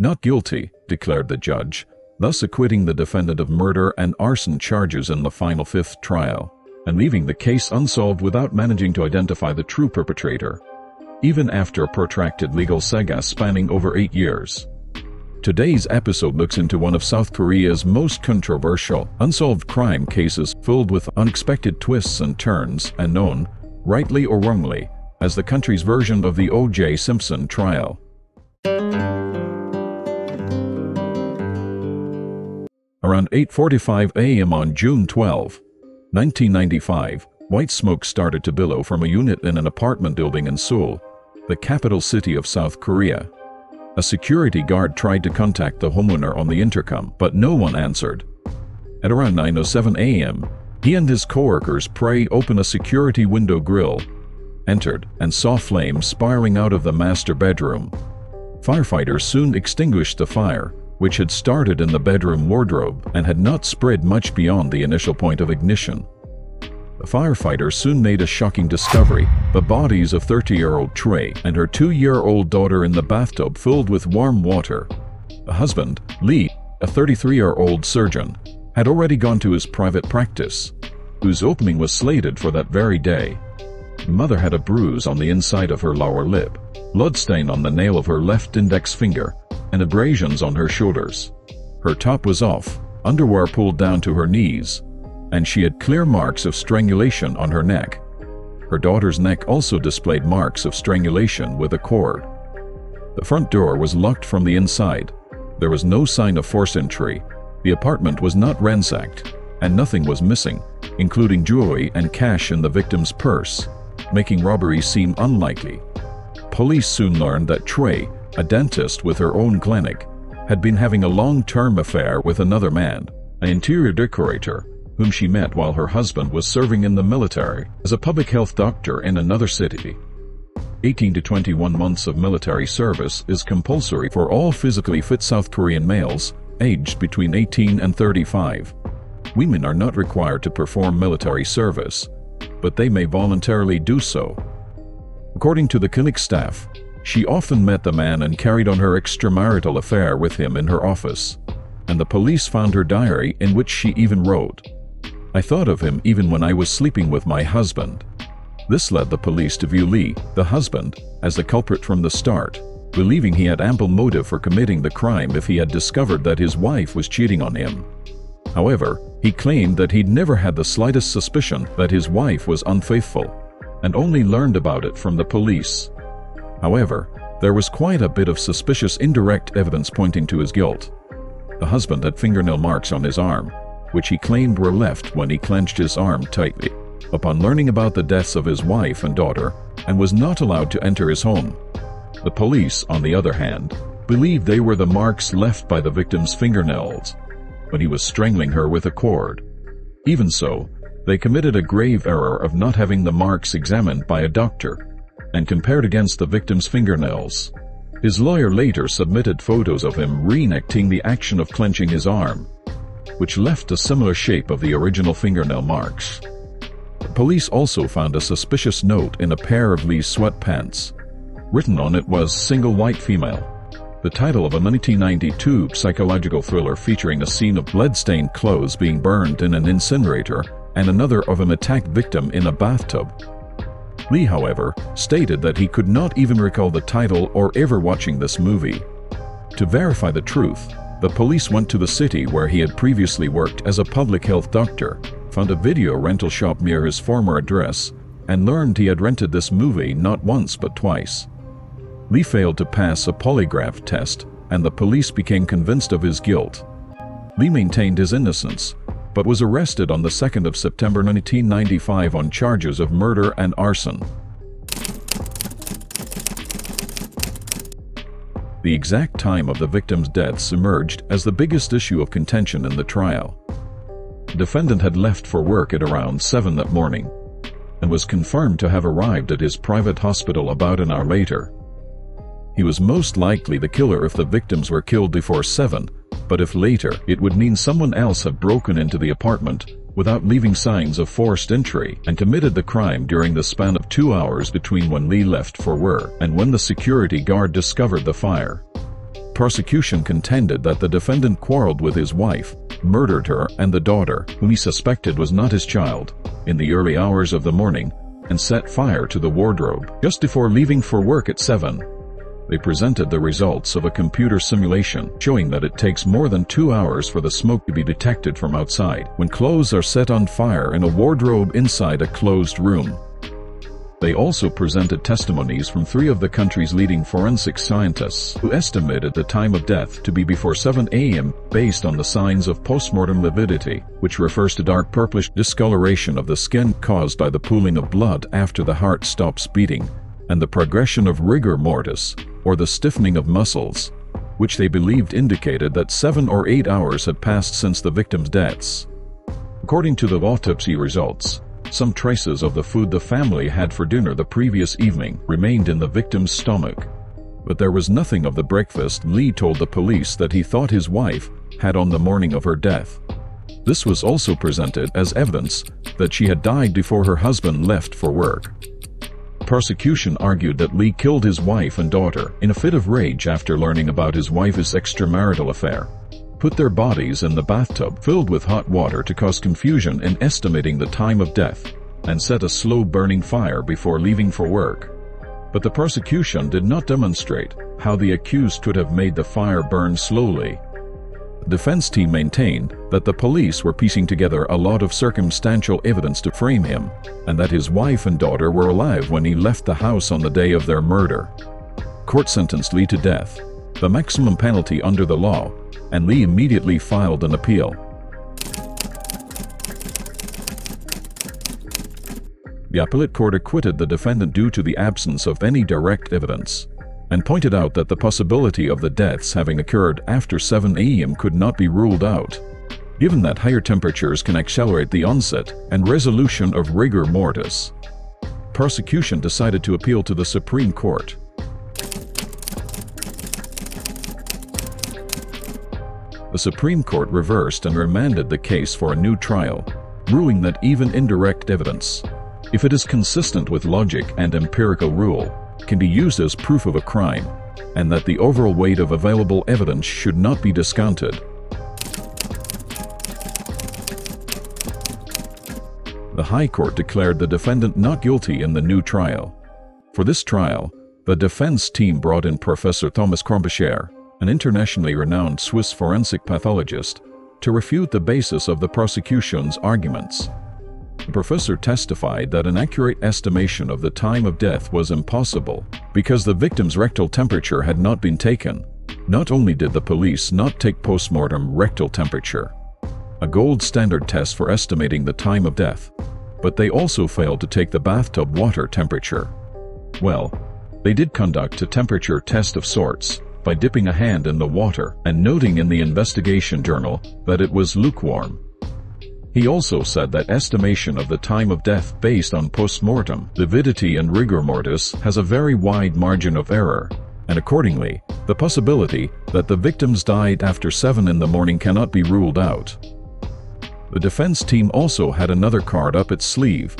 Not guilty, declared the judge, thus acquitting the defendant of murder and arson charges in the final fifth trial, and leaving the case unsolved without managing to identify the true perpetrator, even after a protracted legal saga spanning over eight years. Today's episode looks into one of South Korea's most controversial, unsolved crime cases filled with unexpected twists and turns and known, rightly or wrongly, as the country's version of the O.J. Simpson trial. Around 8.45 a.m. on June 12, 1995, white smoke started to billow from a unit in an apartment building in Seoul, the capital city of South Korea. A security guard tried to contact the homeowner on the intercom, but no one answered. At around 9.07 a.m., he and his coworkers pray open a security window grill, entered, and saw flames spiraling out of the master bedroom. Firefighters soon extinguished the fire, which had started in the bedroom wardrobe and had not spread much beyond the initial point of ignition. The firefighters soon made a shocking discovery, the bodies of 30-year-old Trey and her two-year-old daughter in the bathtub filled with warm water. The husband, Lee, a 33-year-old surgeon, had already gone to his private practice, whose opening was slated for that very day. Mother had a bruise on the inside of her lower lip, bloodstain on the nail of her left index finger, and abrasions on her shoulders. Her top was off, underwear pulled down to her knees, and she had clear marks of strangulation on her neck. Her daughter's neck also displayed marks of strangulation with a cord. The front door was locked from the inside. There was no sign of forced entry. The apartment was not ransacked, and nothing was missing, including jewelry and cash in the victim's purse, making robbery seem unlikely. Police soon learned that Trey, a dentist with her own clinic, had been having a long-term affair with another man, an interior decorator whom she met while her husband was serving in the military as a public health doctor in another city. 18 to 21 months of military service is compulsory for all physically fit South Korean males aged between 18 and 35. Women are not required to perform military service, but they may voluntarily do so. According to the clinic staff, she often met the man and carried on her extramarital affair with him in her office, and the police found her diary in which she even wrote, I thought of him even when I was sleeping with my husband. This led the police to view Lee, the husband, as the culprit from the start, believing he had ample motive for committing the crime if he had discovered that his wife was cheating on him. However, he claimed that he'd never had the slightest suspicion that his wife was unfaithful, and only learned about it from the police. However, there was quite a bit of suspicious indirect evidence pointing to his guilt. The husband had fingernail marks on his arm, which he claimed were left when he clenched his arm tightly, upon learning about the deaths of his wife and daughter, and was not allowed to enter his home. The police, on the other hand, believed they were the marks left by the victim's fingernails when he was strangling her with a cord. Even so, they committed a grave error of not having the marks examined by a doctor and compared against the victim's fingernails. His lawyer later submitted photos of him reenacting the action of clenching his arm, which left a similar shape of the original fingernail marks. Police also found a suspicious note in a pair of Lee's sweatpants. Written on it was Single White Female, the title of a 1992 psychological thriller featuring a scene of blood-stained clothes being burned in an incinerator and another of an attacked victim in a bathtub. Lee, however, stated that he could not even recall the title or ever watching this movie. To verify the truth, the police went to the city where he had previously worked as a public health doctor, found a video rental shop near his former address, and learned he had rented this movie not once but twice. Lee failed to pass a polygraph test, and the police became convinced of his guilt. Lee maintained his innocence, but was arrested on the 2nd of September 1995 on charges of murder and arson. The exact time of the victim's deaths emerged as the biggest issue of contention in the trial. Defendant had left for work at around 7 that morning and was confirmed to have arrived at his private hospital about an hour later. He was most likely the killer if the victims were killed before 7, but if later, it would mean someone else had broken into the apartment without leaving signs of forced entry and committed the crime during the span of two hours between when Lee left for work and when the security guard discovered the fire. prosecution contended that the defendant quarreled with his wife, murdered her and the daughter, whom he suspected was not his child, in the early hours of the morning, and set fire to the wardrobe just before leaving for work at 7. They presented the results of a computer simulation showing that it takes more than two hours for the smoke to be detected from outside when clothes are set on fire in a wardrobe inside a closed room. They also presented testimonies from three of the country's leading forensic scientists who estimated the time of death to be before 7 a.m. based on the signs of postmortem lividity, which refers to dark purplish discoloration of the skin caused by the pooling of blood after the heart stops beating, and the progression of rigor mortis, or the stiffening of muscles, which they believed indicated that seven or eight hours had passed since the victim's deaths. According to the autopsy results, some traces of the food the family had for dinner the previous evening remained in the victim's stomach. But there was nothing of the breakfast Lee told the police that he thought his wife had on the morning of her death. This was also presented as evidence that she had died before her husband left for work. Prosecution argued that Lee killed his wife and daughter in a fit of rage after learning about his wife's extramarital affair put their bodies in the bathtub filled with hot water to cause confusion in estimating the time of death, and set a slow-burning fire before leaving for work. But the prosecution did not demonstrate how the accused could have made the fire burn slowly. Defense team maintained that the police were piecing together a lot of circumstantial evidence to frame him, and that his wife and daughter were alive when he left the house on the day of their murder. Court sentenced Lee to death, the maximum penalty under the law, and Lee immediately filed an appeal. The appellate court acquitted the defendant due to the absence of any direct evidence, and pointed out that the possibility of the deaths having occurred after 7 a.m. could not be ruled out, given that higher temperatures can accelerate the onset and resolution of rigor mortis. Prosecution decided to appeal to the Supreme Court, the Supreme Court reversed and remanded the case for a new trial, ruling that even indirect evidence, if it is consistent with logic and empirical rule, can be used as proof of a crime, and that the overall weight of available evidence should not be discounted. The High Court declared the defendant not guilty in the new trial. For this trial, the defense team brought in Professor Thomas Krompecher, an internationally renowned Swiss forensic pathologist, to refute the basis of the prosecution's arguments. The professor testified that an accurate estimation of the time of death was impossible because the victim's rectal temperature had not been taken. Not only did the police not take postmortem rectal temperature, a gold standard test for estimating the time of death, but they also failed to take the bathtub water temperature. Well, they did conduct a temperature test of sorts, by dipping a hand in the water and noting in the investigation journal that it was lukewarm. He also said that estimation of the time of death based on postmortem, lividity and rigor mortis has a very wide margin of error, and accordingly, the possibility that the victims died after 7 in the morning cannot be ruled out. The defense team also had another card up its sleeve.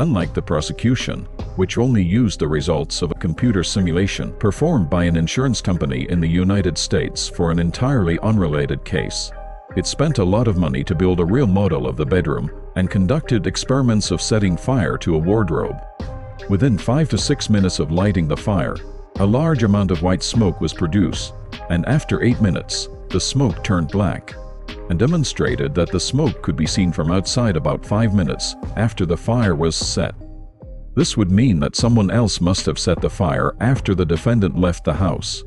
Unlike the prosecution, which only used the results of a computer simulation performed by an insurance company in the United States for an entirely unrelated case. It spent a lot of money to build a real model of the bedroom and conducted experiments of setting fire to a wardrobe. Within five to six minutes of lighting the fire, a large amount of white smoke was produced, and after eight minutes, the smoke turned black, and demonstrated that the smoke could be seen from outside about five minutes after the fire was set. This would mean that someone else must have set the fire after the defendant left the house.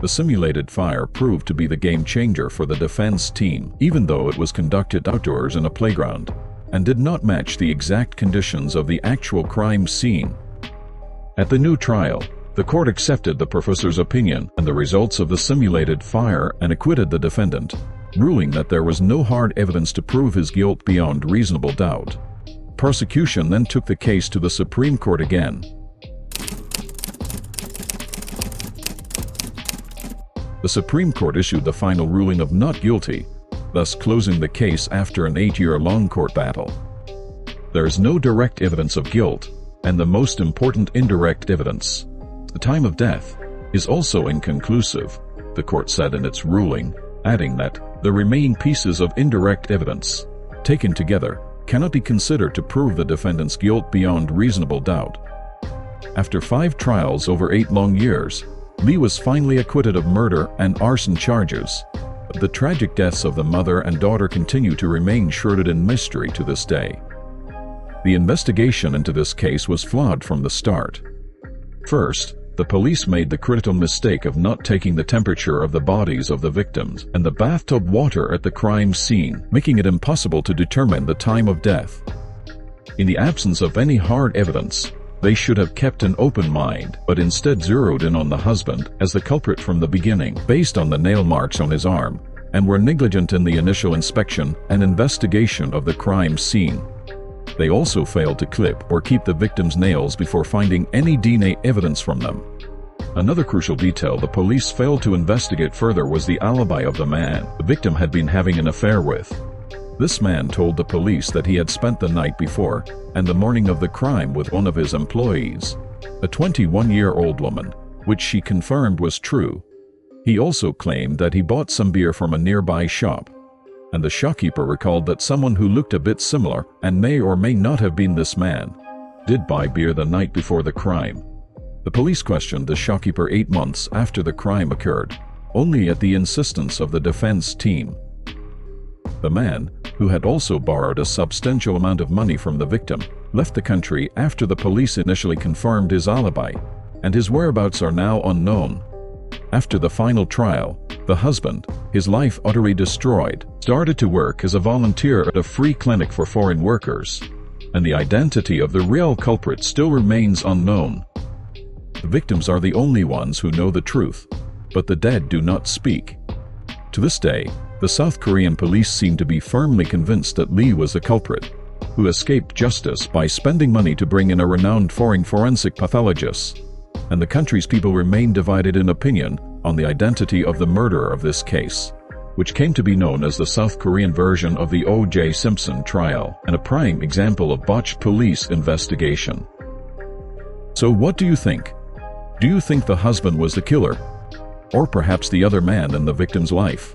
The simulated fire proved to be the game changer for the defense team, even though it was conducted outdoors in a playground, and did not match the exact conditions of the actual crime scene. At the new trial, the court accepted the professor's opinion and the results of the simulated fire and acquitted the defendant, ruling that there was no hard evidence to prove his guilt beyond reasonable doubt. Prosecution then took the case to the Supreme Court again. The Supreme Court issued the final ruling of not guilty, thus closing the case after an eight-year-long court battle. There is no direct evidence of guilt, and the most important indirect evidence, the time of death, is also inconclusive, the court said in its ruling, adding that the remaining pieces of indirect evidence, taken together, cannot be considered to prove the defendant's guilt beyond reasonable doubt. After five trials over eight long years, Lee was finally acquitted of murder and arson charges. The tragic deaths of the mother and daughter continue to remain shrouded in mystery to this day. The investigation into this case was flawed from the start. First, the police made the critical mistake of not taking the temperature of the bodies of the victims and the bathtub water at the crime scene, making it impossible to determine the time of death. In the absence of any hard evidence, they should have kept an open mind, but instead zeroed in on the husband as the culprit from the beginning, based on the nail marks on his arm, and were negligent in the initial inspection and investigation of the crime scene. They also failed to clip or keep the victim's nails before finding any DNA evidence from them. Another crucial detail the police failed to investigate further was the alibi of the man the victim had been having an affair with. This man told the police that he had spent the night before and the morning of the crime with one of his employees, a 21-year-old woman, which she confirmed was true. He also claimed that he bought some beer from a nearby shop and the shopkeeper recalled that someone who looked a bit similar and may or may not have been this man did buy beer the night before the crime. The police questioned the shopkeeper eight months after the crime occurred, only at the insistence of the defense team. The man, who had also borrowed a substantial amount of money from the victim, left the country after the police initially confirmed his alibi, and his whereabouts are now unknown. After the final trial, the husband, his life utterly destroyed, started to work as a volunteer at a free clinic for foreign workers, and the identity of the real culprit still remains unknown. The victims are the only ones who know the truth, but the dead do not speak. To this day, the South Korean police seem to be firmly convinced that Lee was the culprit, who escaped justice by spending money to bring in a renowned foreign forensic pathologist. And the country's people remain divided in opinion on the identity of the murderer of this case, which came to be known as the South Korean version of the O.J. Simpson trial and a prime example of botched police investigation. So what do you think? Do you think the husband was the killer? Or perhaps the other man in the victim's life?